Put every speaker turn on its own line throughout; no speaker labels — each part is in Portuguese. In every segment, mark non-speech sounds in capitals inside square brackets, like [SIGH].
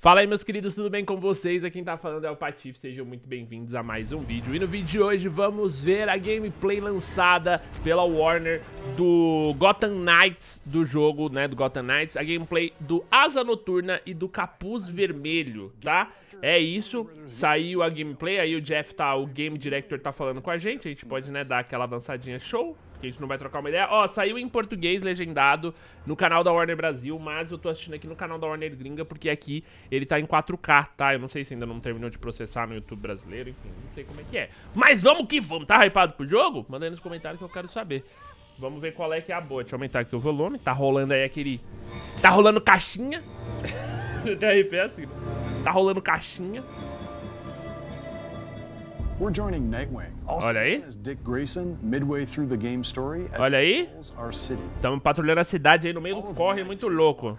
Fala aí meus queridos, tudo bem com vocês? Aqui quem tá falando é o Patife, sejam muito bem-vindos a mais um vídeo E no vídeo de hoje vamos ver a gameplay lançada pela Warner do Gotham Knights, do jogo, né, do Gotham Knights A gameplay do Asa Noturna e do Capuz Vermelho, tá? É isso, saiu a gameplay, aí o Jeff tá, o Game Director tá falando com a gente A gente pode, né, dar aquela avançadinha show que a gente não vai trocar uma ideia. Ó, saiu em português legendado no canal da Warner Brasil, mas eu tô assistindo aqui no canal da Warner Gringa, porque aqui ele tá em 4K, tá? Eu não sei se ainda não terminou de processar no YouTube brasileiro, enfim, não sei como é que é. Mas vamos que vamos, tá hypado pro jogo? Manda aí nos comentários que eu quero saber. Vamos ver qual é que é a boa. Deixa eu aumentar aqui o volume. Tá rolando aí aquele... Tá rolando caixinha. [LAUGHS] Até RP assim, né? Tá rolando caixinha.
We're joining Nightwing,
Olha aí.
Dick Grayson, midway through the game story
Olha aí. Estamos patrulhando a cidade aí no meio do corre muito louco.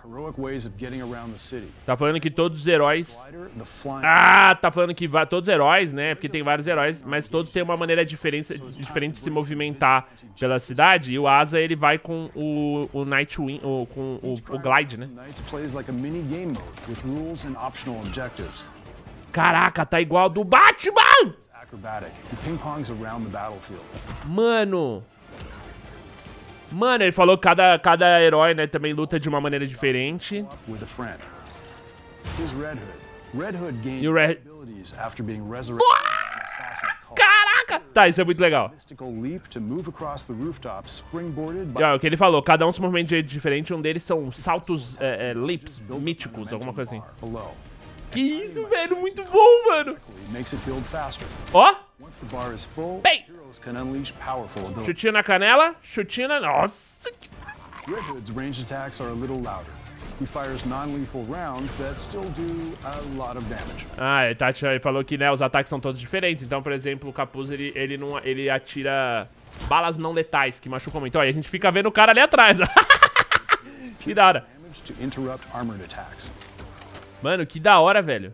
Tá falando que todos os heróis... Ah, tá falando que todos os heróis, né? Porque tem vários heróis, mas todos têm uma maneira diferente, diferente de se movimentar pela cidade. E o Asa, ele vai com o, o Nightwing, o, com o, o Glide, né? Caraca, tá igual do Batman!
Acrobatic. He ping-pongs around the battlefield.
Mano... Mano, ele falou que cada, cada herói, né, também luta de uma maneira diferente.
With a friend. Here's Red Hood. Red Hood gained
E o Red-
abilities after being resurrected
Caraca! Tá, isso é muito legal. ó, o que ele falou, cada um se movimenta de jeito diferente, um deles são saltos, é, é, leaps, míticos, alguma coisa assim. Que isso, velho, muito bom, mano. Ó, Bem. chutinho na canela, chutinho na... Nossa, que...
Red Hood's ranged attacks are a little louder. He fires non-lethal rounds that still do a lot of damage.
Ah, tá, ele falou que né, os ataques são todos diferentes. Então, por exemplo, o capuz ele, ele, não, ele atira balas não letais que machucam muito. Ó, e a gente fica vendo o cara ali atrás. [LAUGHS] que da hora. Mano, que da hora, velho.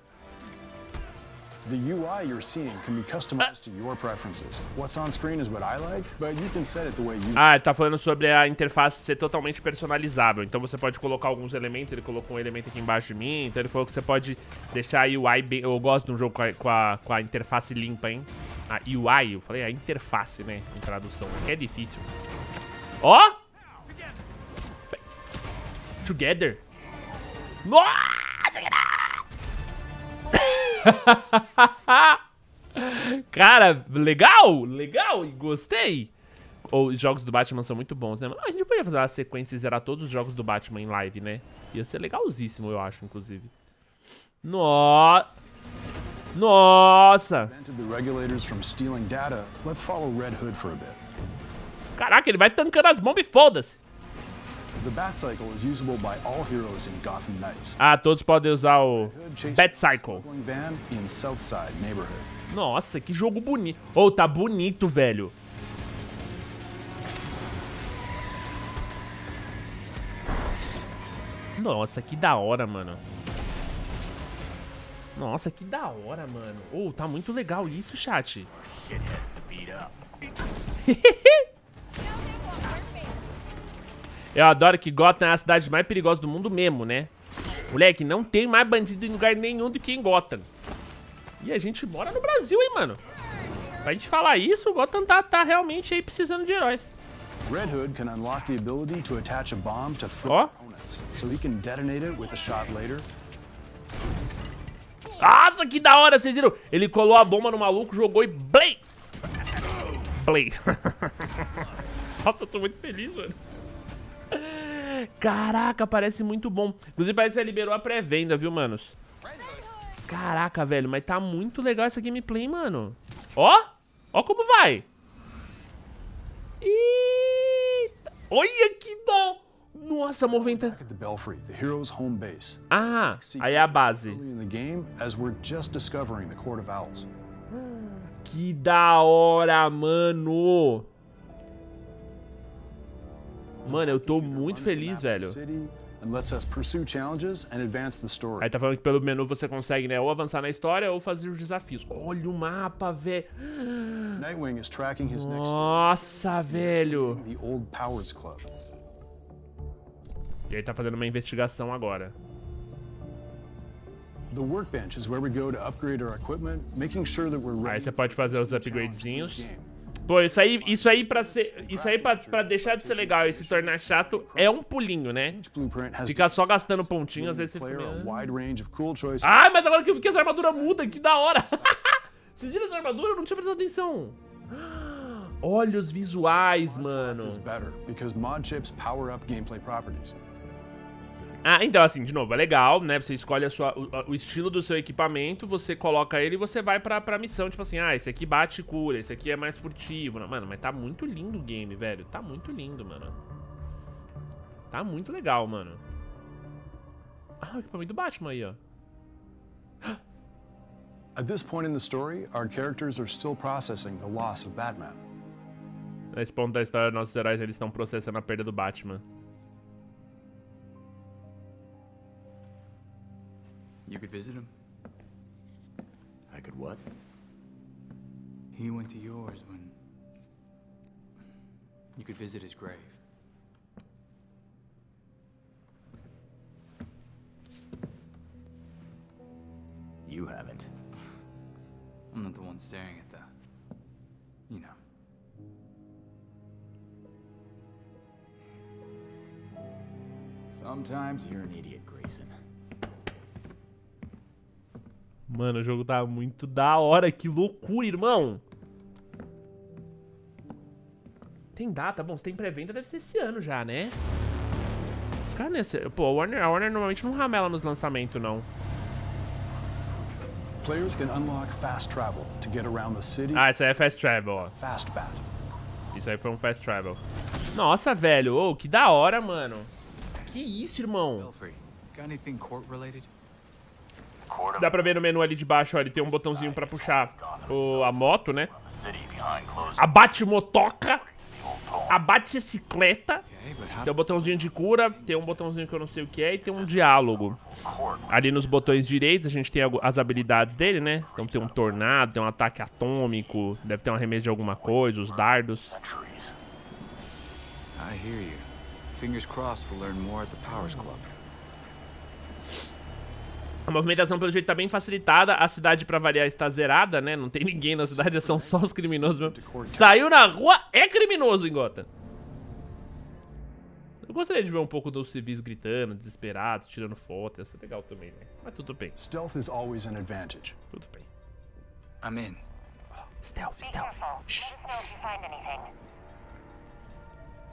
The UI you're seeing can be customized to your preferences. What's on screen is what I like, but you can set it the way you
Ah, ele tá falando sobre a interface ser totalmente personalizável. Então você pode colocar alguns elementos. Ele colocou um elemento aqui embaixo de mim. Então ele falou que você pode deixar a UI bem... Eu gosto de um jogo com a, com a, com a interface limpa, hein? A UI, eu falei a interface, né? Em tradução. É difícil. Ó! Together. Nossa! [LAUGHS] Cara, legal, legal, gostei. Ou os jogos do Batman são muito bons, né? A gente podia fazer uma sequência e zerar todos os jogos do Batman em live, né? Ia ser legalzíssimo, eu acho, inclusive. No... Nossa! Caraca, ele vai tancando as bombas e foda-se. Ah, todos podem usar o Batcycle. Nossa, que jogo bonito. Ô, tá bonito, velho. Nossa, que da hora, mano. Nossa, que da hora, mano. Ô, tá muito legal isso, chat. [LAUGHS] Eu adoro que Gotham é a cidade mais perigosa do mundo mesmo, né? Moleque, não tem mais bandido em lugar nenhum do que em Gotham. E a gente mora no Brasil, hein, mano? Pra gente falar isso, o Gotham tá, tá realmente aí precisando de heróis.
Red Hood can unlock the ability to attach a bomb to opponents, so he can detonate it with a shot later.
Nossa, que da hora, vocês viram? Ele colou a bomba no maluco, jogou e play! [LAUGHS] Play. Nossa, eu tô muito feliz, mano. Caraca, parece muito bom. Inclusive, parece que liberou a pré-venda, viu, manos? Caraca, velho, mas tá muito legal essa gameplay, mano. Ó, ó como vai. Eita. Olha que da... Nossa, movimenta... Ah, aí é a base.
Owls.
Que da hora, mano. Mano, eu tô muito feliz, velho. Aí tá falando que pelo menu você consegue, né, ou avançar na história ou fazer os desafios. Olha o mapa, velho.
Nightwing is tracking his next
Nossa, velho. E aí tá fazendo uma investigação agora.
The workbench is where we go to upgrade our equipment, making sure that we're ready.
Aí você pode fazer os upgradezinhos. Pô, isso aí, isso aí pra ser. Isso aí pra, pra deixar de ser legal e se tornar chato é um pulinho, né? Ficar só gastando pontinho, às vezes você fica.
player a
meio-
wide range of cool choices.
Ai, mas agora que eu vi que as armaduras mudam, que da hora! [LAUGHS] Vocês viram as armaduras? Eu não tinha prestado atenção. [GASPS] Olha os visuais, mano. Ah, então assim, de novo, é legal, né? Você escolhe a sua, o, o estilo do seu equipamento, você coloca ele e você vai pra, pra missão. Tipo assim, ah, esse aqui bate e cura, esse aqui é mais furtivo. Não, Mano, mas tá muito lindo o game, velho. Tá muito lindo, mano. Tá muito legal, mano. Ah, o equipamento do Batman aí, ó.
At this point in the story, our characters are still processing the loss of Batman.
Nesse ponto da história, nossos heróis eles estão processando a perda do Batman.
You could visit him.
I could what?
He went to yours when. You could visit his grave.
You haven't.
I'm not the one staring at the. You know.
Sometimes you're an idiot, Grayson.
Mano, o jogo tá muito da hora. Que loucura, irmão. Tem data? Bom, se tem pré-venda, deve ser esse ano já, né? Os caras nesse... Pô, a Warner, a Warner normalmente não ramela nos lançamentos, não.
Players can unlock fast travel to get around the city.
Ah, isso aí é Fast Travel, ó.
Fast Bat.
Isso aí foi um Fast Travel. Nossa, velho. Ô, que da hora, mano. Que isso, irmão.
Belfry, got anything court related?
Dá pra ver no menu ali de baixo, ó. Ele tem um botãozinho pra puxar o, a moto, né? A bate-motoca. A bate-cicleta.
Okay, but how
Tem um botãozinho de cura, tem um botãozinho que eu não sei o que é e tem um diálogo. Ali nos botões direitos a gente tem as habilidades dele, né? Então tem um tornado, tem um ataque atômico, deve ter um arremesso de alguma coisa, os dardos.
I hear. Fingers crossed we'll learn more at the Powers Club.
A movimentação pelo jeito tá bem facilitada, a cidade pra variar está zerada, né? Não tem ninguém na cidade, são só os criminosos mesmo. Saiu na rua, é criminoso em Gotham. Eu gostaria de ver um pouco dos civis gritando, desesperados, tirando foto, ia ser legal também, né? Mas tudo bem,
Stealth is always an advantage.
tudo bem.
I'm in.
Stealth, stealth.
careful. Let us know if you find anything.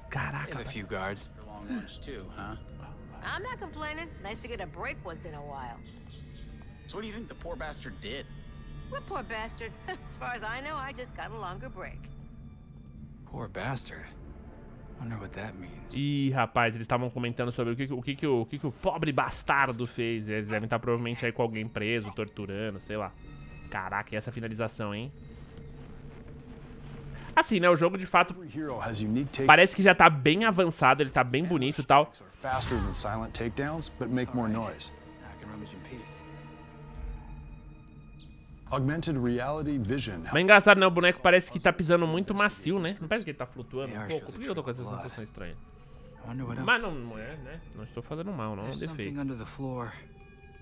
I
Caraca,
a few guards.
Long lunch too, huh?
I'm not complaining. Nice to get a break once in a while.
So what do you think the poor bastard did?
What poor bastard? [LAUGHS] as far as I know, I just got a longer break.
Poor bastard. Wonder what that means.
Ih, rapaz, eles estavam comentando sobre o que, que- o, que, que, o, o que, que o pobre bastardo fez. Eles devem estar provavelmente aí com alguém preso, torturando, sei lá. Caraca, e essa finalização, hein? Assim, né? O jogo de fato parece que já tá bem avançado, ele tá bem bonito e tal.
faster than silent takedowns, but make more noise.
I can rummage in peace.
Augmented reality vision
Mas
helps
engraçado, né? O boneco parece que tá pisando muito macio, né? Não parece que ele tá flutuando um pouco. Por que eu tô com essa sensação estranha? Mas não, não é, né? Não estou fazendo mal, não é um defeito.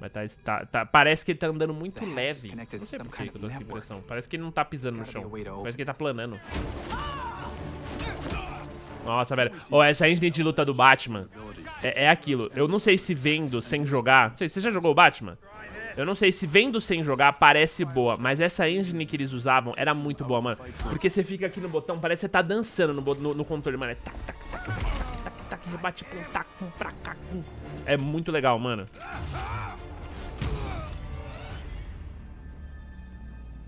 Mas tá, tá- tá- parece que ele tá andando muito leve. Não sei por que eu
of
tô essa impressão. Parece que ele não tá pisando no chão. Parece que ele tá planando. Nossa, velho. Ô, essa engine de luta do Batman é, é aquilo. Eu não sei se vendo sem jogar. Não sei, você já jogou o Batman? Eu não sei se vendo sem jogar parece boa, mas essa engine que eles usavam era muito boa, mano. Porque você fica aqui no botão, parece que você tá dançando no, no- no controle, mano. É tac, tac, tac, tac, tac, tac, rebate, pum, tac, pra cá. É muito legal, mano.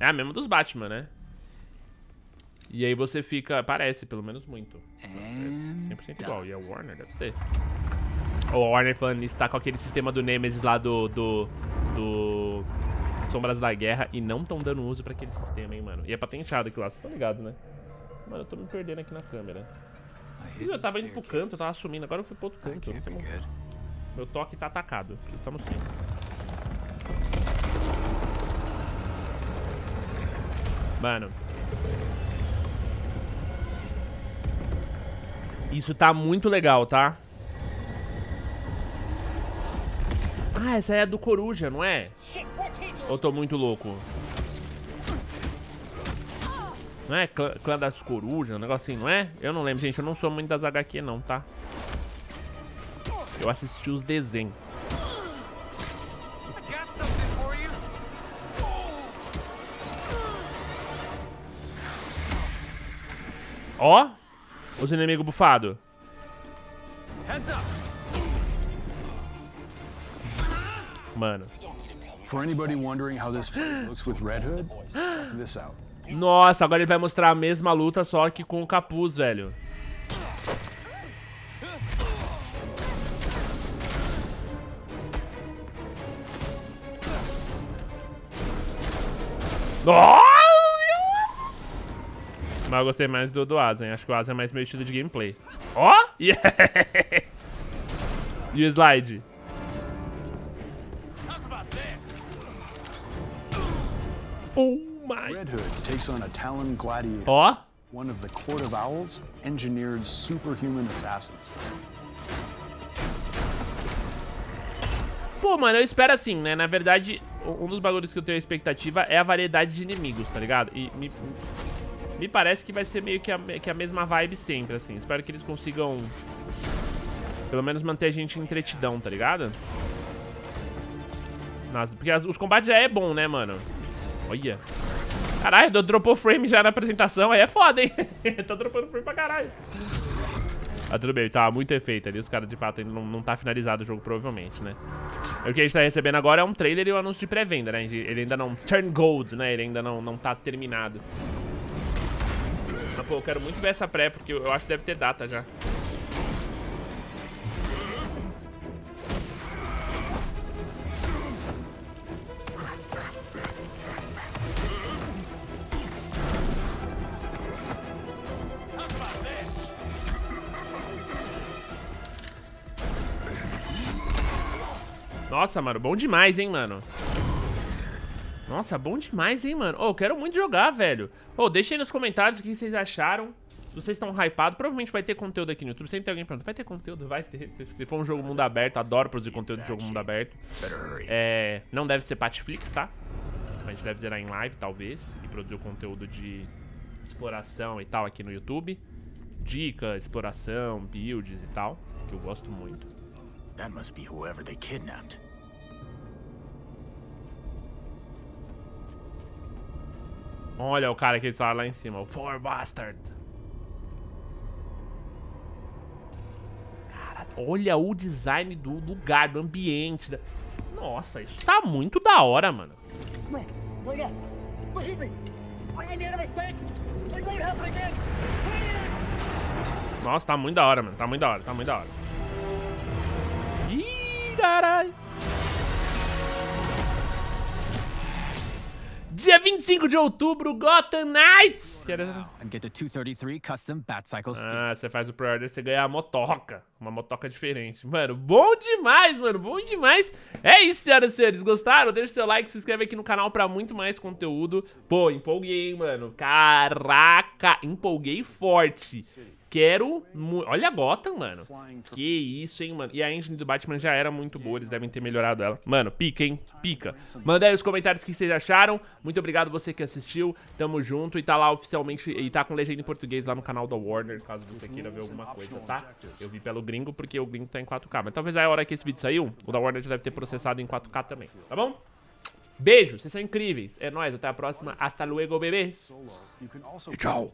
É a mesma dos Batman, né? E aí você fica. Parece, pelo menos muito.
And
100% igual. E a Warner deve ser. A Warner falando nisso, tá com aquele sistema do Nemesis lá do. do. Do. Sombras da Guerra e não tão dando uso pra aquele sistema, hein, mano. E é patenteado aquilo lá, vocês estão ligados, né? Mano, eu tô me perdendo aqui na câmera. Eu tava indo pro
staircase.
canto, eu tava sumindo, agora eu fui pro outro canto. Meu toque tá atacado. Estamos sim. Mano. Isso tá muito legal, tá? Ah, essa é a do Coruja, não é? Ou tô muito louco? Não é clã, clã das corujas, um negocinho, não é? Eu não lembro, gente. Eu não sou muito das HQ, não, tá? Eu assisti os desenhos. Ó, os inimigos bufados.
Out.
Nossa, agora ele vai mostrar a mesma luta, só que com o capuz, velho. Nossa! Mas eu gostei mais do, do Asen. Acho que o Asen é mais meu estilo de gameplay. Ó! Oh! [LAUGHS] Yeah! e o slide? Oh my...
Red Hood takes on a Talon Gladiator,
Ó!
one of the Court of Owls engineered superhuman assassins.
Pô, mano, eu espero assim, né? Na verdade, um dos bagulhos que eu tenho expectativa é a variedade de inimigos, tá ligado? E me, me parece que vai ser meio que a, que a mesma vibe sempre, assim. Espero que eles consigam, pelo menos, manter a gente em entretidão, tá ligado? Nossa, porque as, os combates já é bom, né, mano? Olha. Caralho, dropou frame já na apresentação, aí é foda, hein? [LAUGHS] tá dropando frame pra caralho. Ah, tudo bem, tá muito efeito ali. Os caras, de fato, ainda não, não tá finalizado o jogo, provavelmente, né? E o que a gente tá recebendo agora é um trailer e um anúncio de pré-venda, né? Ele ainda não... Turn Gold, né? Ele ainda não, não tá terminado. Mas, pô, eu quero muito ver essa pré, porque eu acho que deve ter data já. Nossa, mano, bom demais, hein, mano. Nossa, bom demais, hein, mano. Ô, oh, quero muito jogar, velho. Ô, oh, deixa aí nos comentários o que vocês acharam. Se vocês estão hypados, provavelmente vai ter conteúdo aqui no YouTube. Sempre tem alguém perguntando. Vai ter conteúdo? Vai ter. Se for um jogo mundo aberto, adoro produzir conteúdo de jogo mundo aberto. É, não deve ser Patflix, tá? A gente deve zerar em live, talvez. E produzir o conteúdo de exploração e tal aqui no YouTube. Dica, exploração, builds e tal. Que eu gosto muito.
That must be whoever they kidnapped.
Olha o cara que falaram lá em cima, o Poor Bastard. Cara, olha o design do lugar, do ambiente. Da... Nossa, isso tá muito da hora, mano. Nossa, tá muito da hora, mano. Tá muito da hora, tá muito da hora. Ih, caralho. 25 de outubro, Gotham Knights!
And get the 233 custom Batcycle skin.
Ah, você faz o pre-order, você ganha a motoca. Uma motoca diferente. Mano, bom demais, mano, bom demais. É isso, senhoras e senhores. Gostaram? Deixa seu like, se inscreve aqui no canal pra muito mais conteúdo. Pô, empolguei, mano. Caraca, empolguei forte. Quero... Olha a Gotham, mano. Que isso, hein, mano. E a engine do Batman já era muito boa, eles devem ter melhorado ela. Mano, pica, hein? Pica. Manda aí os comentários o que vocês acharam. Muito obrigado você que assistiu. Tamo junto. E tá lá oficialmente... E tá com legenda em português lá no canal da Warner, caso você queira ver alguma coisa, tá? Eu vi pelo gringo, porque o gringo tá em 4K. Mas talvez a hora que esse vídeo saiu, o da Warner já deve ter processado em 4K também, tá bom? Beijo, vocês são incríveis. É nóis, até a próxima. Hasta luego, bebês.
Tchau.